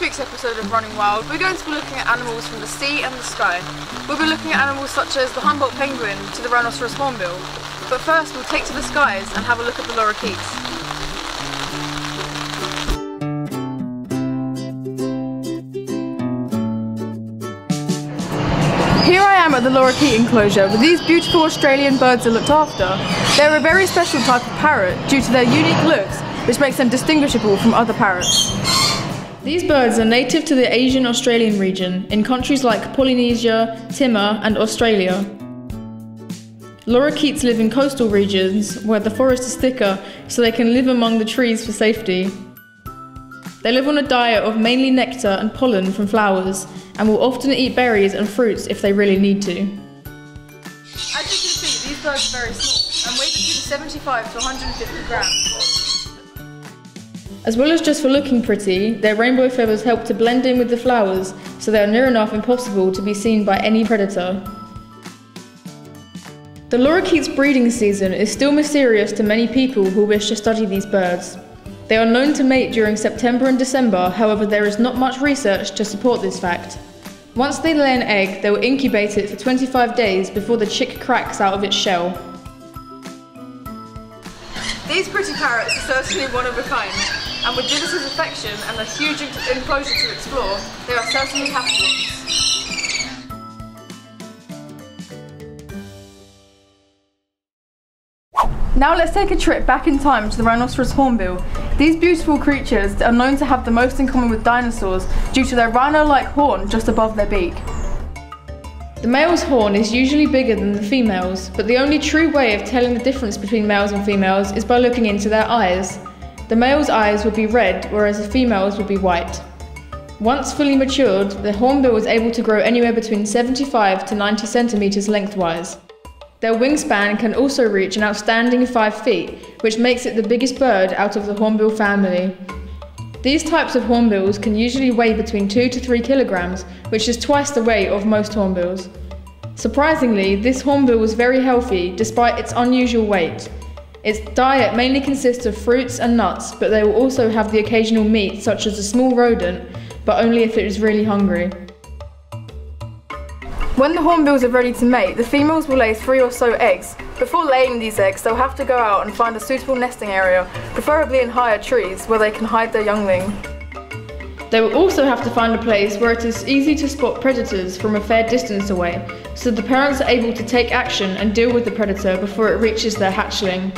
week's episode of Running Wild, we're going to be looking at animals from the sea and the sky. We'll be looking at animals such as the Humboldt penguin to the rhinoceros hornbill. But first, we'll take to the skies and have a look at the lorikeets. Here I am at the lorikeet enclosure where these beautiful Australian birds are looked after. They're a very special type of parrot due to their unique looks, which makes them distinguishable from other parrots. These birds are native to the Asian Australian region in countries like Polynesia, Timor, and Australia. Lorikeets live in coastal regions where the forest is thicker so they can live among the trees for safety. They live on a diet of mainly nectar and pollen from flowers and will often eat berries and fruits if they really need to. As you can see, these birds are very small and weigh between 75 to 150 grams. As well as just for looking pretty, their rainbow feathers help to blend in with the flowers, so they are near enough impossible to be seen by any predator. The lorikeet's breeding season is still mysterious to many people who wish to study these birds. They are known to mate during September and December, however there is not much research to support this fact. Once they lay an egg, they will incubate it for 25 days before the chick cracks out of its shell. These pretty parrots are certainly one of a kind, and with Dillis's affection and a huge enclosure to explore, they are certainly happy ones. Now let's take a trip back in time to the rhinoceros hornbill. These beautiful creatures are known to have the most in common with dinosaurs due to their rhino-like horn just above their beak. The male's horn is usually bigger than the female's, but the only true way of telling the difference between males and females is by looking into their eyes. The male's eyes would be red, whereas the female's would be white. Once fully matured, the hornbill was able to grow anywhere between 75 to 90 centimeters lengthwise. Their wingspan can also reach an outstanding 5 feet, which makes it the biggest bird out of the hornbill family. These types of hornbills can usually weigh between 2 to 3 kilograms, which is twice the weight of most hornbills. Surprisingly, this hornbill was very healthy despite its unusual weight. Its diet mainly consists of fruits and nuts, but they will also have the occasional meat such as a small rodent, but only if it is really hungry. When the hornbills are ready to mate, the females will lay three or so eggs. Before laying these eggs, they'll have to go out and find a suitable nesting area, preferably in higher trees, where they can hide their youngling. They will also have to find a place where it is easy to spot predators from a fair distance away, so the parents are able to take action and deal with the predator before it reaches their hatchling.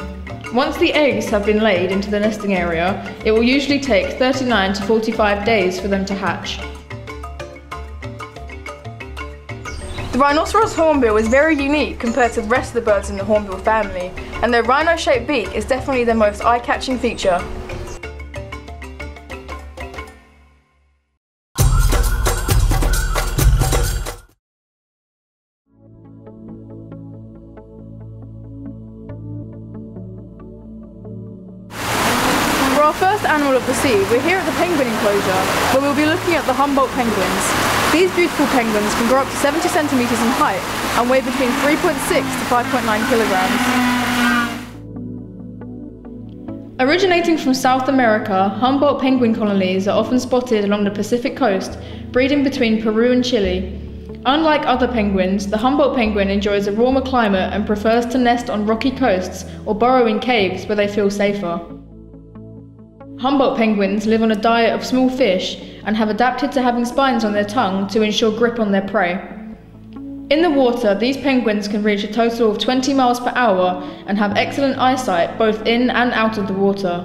Once the eggs have been laid into the nesting area, it will usually take 39 to 45 days for them to hatch. The rhinoceros hornbill is very unique compared to the rest of the birds in the hornbill family, and their rhino-shaped beak is definitely their most eye-catching feature. For our first animal of the sea, we're here at the penguin enclosure, where we'll be looking at the Humboldt penguins. These beautiful penguins can grow up to 70 centimetres in height and weigh between 3.6 to 5.9 kilograms. Originating from South America, Humboldt penguin colonies are often spotted along the Pacific coast, breeding between Peru and Chile. Unlike other penguins, the Humboldt penguin enjoys a warmer climate and prefers to nest on rocky coasts or burrow in caves where they feel safer. Humboldt penguins live on a diet of small fish and have adapted to having spines on their tongue to ensure grip on their prey. In the water, these penguins can reach a total of 20 miles per hour and have excellent eyesight both in and out of the water.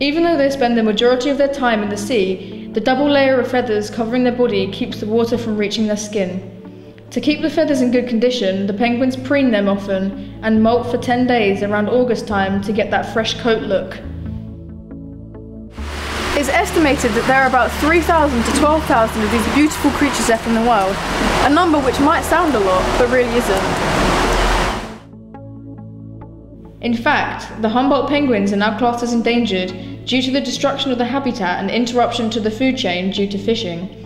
Even though they spend the majority of their time in the sea, the double layer of feathers covering their body keeps the water from reaching their skin. To keep the feathers in good condition, the penguins preen them often and molt for 10 days around August time to get that fresh coat look. It's estimated that there are about 3,000 to 12,000 of these beautiful creatures left in the world, a number which might sound a lot, but really isn't. In fact, the Humboldt penguins are now classed as endangered due to the destruction of the habitat and interruption to the food chain due to fishing.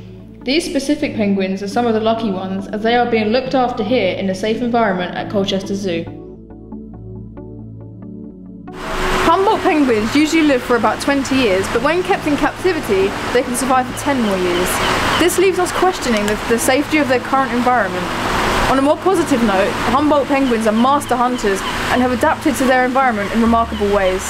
These specific penguins are some of the lucky ones as they are being looked after here in a safe environment at Colchester Zoo. Humboldt penguins usually live for about 20 years, but when kept in captivity, they can survive for 10 more years. This leaves us questioning the, the safety of their current environment. On a more positive note, Humboldt penguins are master hunters and have adapted to their environment in remarkable ways.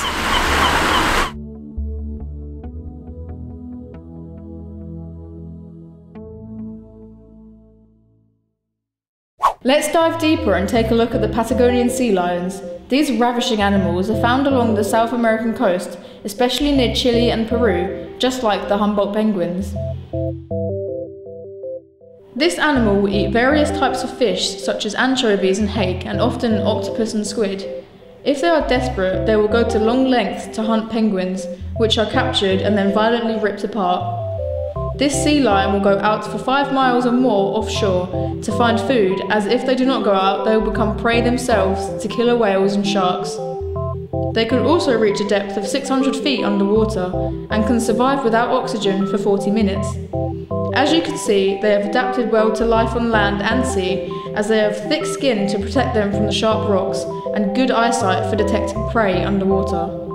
Let's dive deeper and take a look at the Patagonian sea lions. These ravishing animals are found along the South American coast, especially near Chile and Peru, just like the Humboldt penguins. This animal will eat various types of fish, such as anchovies and hake, and often octopus and squid. If they are desperate, they will go to long lengths to hunt penguins, which are captured and then violently ripped apart. This sea lion will go out for five miles or more offshore to find food, as if they do not go out, they will become prey themselves to killer whales and sharks. They can also reach a depth of 600 feet underwater and can survive without oxygen for 40 minutes. As you can see, they have adapted well to life on land and sea, as they have thick skin to protect them from the sharp rocks and good eyesight for detecting prey underwater.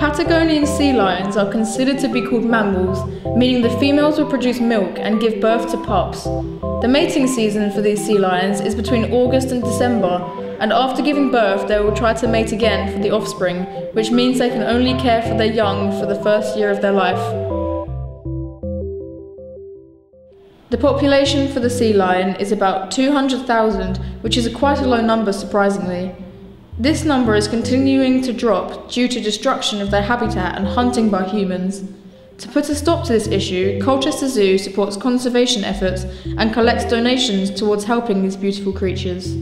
Patagonian sea lions are considered to be called mammals, meaning the females will produce milk and give birth to pups. The mating season for these sea lions is between August and December, and after giving birth they will try to mate again for the offspring, which means they can only care for their young for the first year of their life. The population for the sea lion is about 200,000, which is a quite a low number surprisingly. This number is continuing to drop due to destruction of their habitat and hunting by humans. To put a stop to this issue, Colchester Zoo supports conservation efforts and collects donations towards helping these beautiful creatures.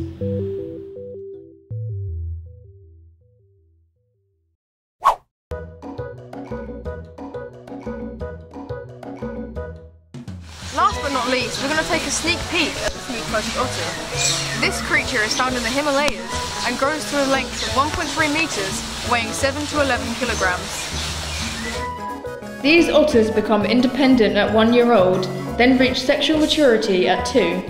This creature is found in the Himalayas and grows to a length of 1.3 metres, weighing 7 to 11 kilograms. These otters become independent at one year old, then reach sexual maturity at two.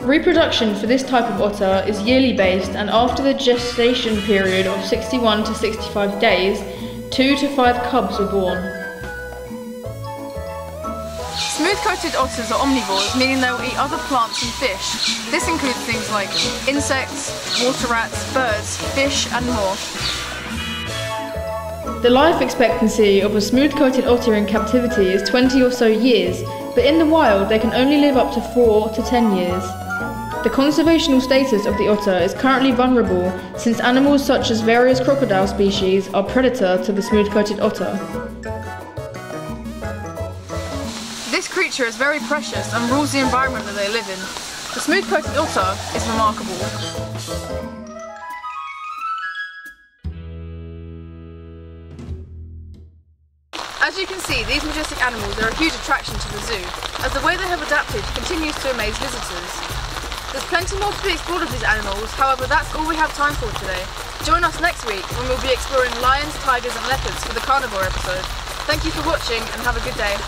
Reproduction for this type of otter is yearly based and after the gestation period of 61 to 65 days, two to five cubs are born. Smooth-coated otters are omnivores, meaning they will eat other plants and fish. This includes things like insects, water rats, birds, fish and more. The life expectancy of a smooth-coated otter in captivity is 20 or so years, but in the wild they can only live up to 4 to 10 years. The conservational status of the otter is currently vulnerable since animals such as various crocodile species are predator to the smooth-coated otter. This creature is very precious and rules the environment that they live in. The smooth-coated otter is remarkable. As you can see, these majestic animals are a huge attraction to the zoo, as the way they have adapted continues to amaze visitors. There's plenty more to be explored of these animals, however that's all we have time for today. Join us next week when we'll be exploring lions, tigers and leopards for the carnivore episode. Thank you for watching and have a good day.